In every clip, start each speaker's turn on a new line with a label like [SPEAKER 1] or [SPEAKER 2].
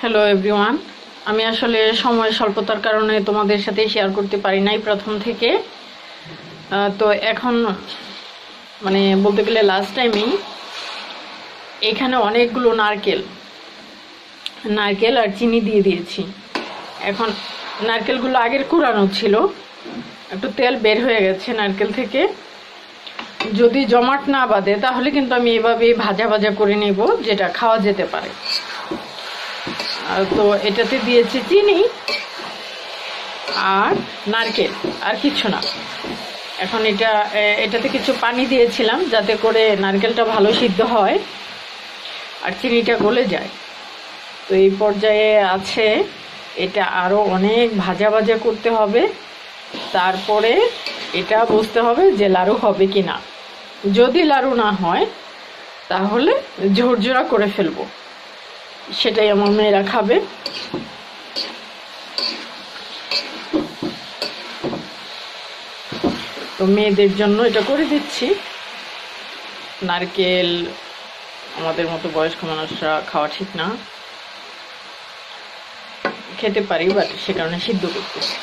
[SPEAKER 1] Hello everyone আমি আসলে সময় স্বল্পতার কারণে তোমাদের সাথে শেয়ার করতে পারি নাই প্রথম থেকে। তো এখন মানে বলতে গেলে লাস্ট টাইমেই এখানে অনেকগুলো নারকেল নারকেল আর চিনি দিয়ে দিয়েছি। এখন নারকেলগুলো আগের কুড়ানো ছিল। একটু তেল বের হয়ে গেছে নারকেল থেকে। যদি জমাট না বাঁধে, তাহলে কিন্তু আমি এভাবে ভাজা ভাজা করে নেব, যেটা খাওয়া যেতে পারে। তো এটাতে দিয়েছি চিনি আর নারকেল, আর কিছু না। এখন এটা এটাতে কিছু পানি দিয়েছিলাম যাতে করে নারকেলটা ভালো সিদ্ধ হয় আর চিনিটা গলে যায়। তো এই পর্যায়ে আছে, এটা আরও অনেক ভাজা ভাজা করতে হবে। তারপরে এটা বুঝতে হবে যে লাড়ু হবে কি না যদি লাড়ু না হয়, তাহলে ঝোরঝোরা করে ফেলব। সেটাই আমার মেয়েরা খাবে। তো মেয়েদের জন্য এটা করে দিচ্ছি। নারকেল, আমাদের মতো বয়স্ক মানুষরা খাওয়া ঠিক না। খেতে পারি বাট সে কারণে সিদ্ধ করতেছি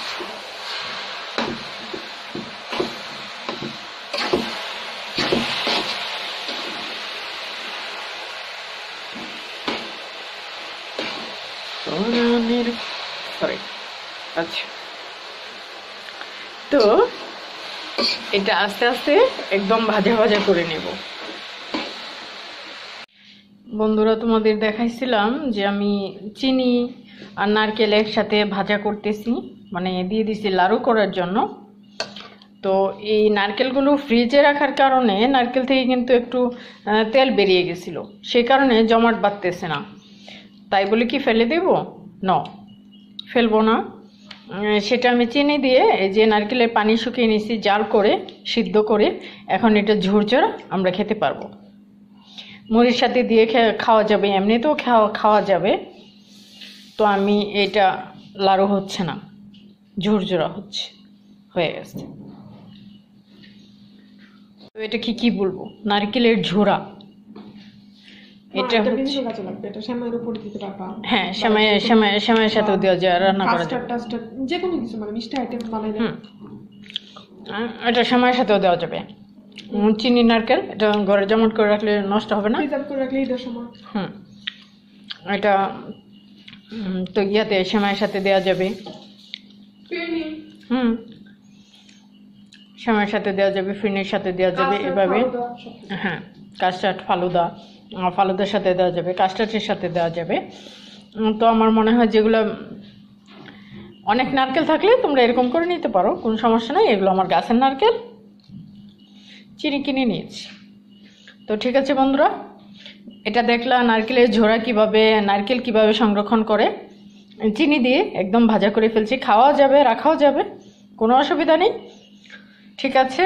[SPEAKER 1] সোনানের সরি আচ্ছা। তো, এটা আস্তে আস্তে একদম ভাজা ভাজা করে নেব। বন্ধুরা, তোমাদের দেখাইছিলাম যে আমি চিনি আর নারকেল একসাথে ভাজা করতেছি মানে দিয়ে দিছি লাড়ু করার জন্য। তো এই নারকেলগুলো ফ্রিজে রাখার কারণে নারকেল থেকে কিন্তু একটু তেল বেরিয়ে গেছিল। সেই কারণে জমাট বাঁধতেছে না। তাই বলে কি ফেলে দেব? ন ফেলব না। সেটা আমি চিনি দিয়ে এই যে নারকেলের পানি শুকিয়ে নিয়েছি, জাল করে, সিদ্ধ করে, এখন এটা ঝুরঝুর আমরা খেতে পারব। মুড়ির সাথে দিয়ে খাওয়া যাবে, এমনিতেও খাওয়া খাওয়া যাবে। তো আমি এটা লাড়ু হচ্ছে না ঝুরঝুরা হচ্ছে, হয়ে গেছে। তো এটা কি কি বলব? নারকেলের ঝোড়া এটা হচ্ছে
[SPEAKER 2] শ্যামাইয়ের উপরে দিতে
[SPEAKER 1] হ্যাঁ সাথেও দেওয়া যায় রান্না করা যায়
[SPEAKER 2] যে কোনো কিছু মানে মিষ্টি আইটেম বানাইলে
[SPEAKER 1] হুম। এটা সাথেও দেওয়া যাবে। চিনি নারকেল এটা ঘরে জমাট করে রাখলে নষ্ট হবে না।
[SPEAKER 2] প্রিজার্ভ করে রাখলে ঈদের সময়।
[SPEAKER 1] হুম। এটা তো ইয়াতে সেমাইয়ের সাথে দেওয়া যাবে। হুম। সেমাইয়ের সাথে দেওয়া যাবে ফিরনির সাথে দেওয়া যাবে এভাবে। হ্যাঁ কাস্টার্ড ফালুদা। ফালুদার সাথে দেওয়া যাবে, কাস্টার্ডের সাথে দেওয়া যাবে। তো আমার মনে হয় যেগুলো অনেক নারকেল থাকলে তোমরা এরকম করে নিতে পারো, কোনো সমস্যা নেই, এগুলো আমার গাছের নারকেল। চিনি কিনে নিয়েছি। তো ঠিক আছে বন্ধুরা, এটা দেখলা নারকেলের ঝোড়া কীভাবে, নারকেল কীভাবে সংরক্ষণ করে। চিনি দিয়ে একদম ভাজা করে ফেলছি খাওয়া যাবে, রাখাও যাবে, কোনো অসুবিধা নেই। ঠিক আছে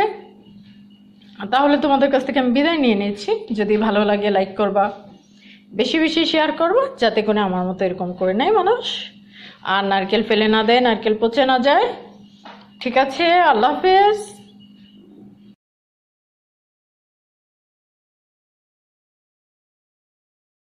[SPEAKER 1] তাহলে তোমাদের কাছ থেকে আমি বিদায় নিয়ে নিচ্ছি। যদি ভালো লাগে লাইক করবা। বেশি বেশি শেয়ার করবা, যাতে করে আমার মতো এরকম করে নেয় মানুষ। আর নারকেল ফেলে না দেয়, নারকেল পচে না যায়। ঠিক আছে, আল্লাহ হাফেজ।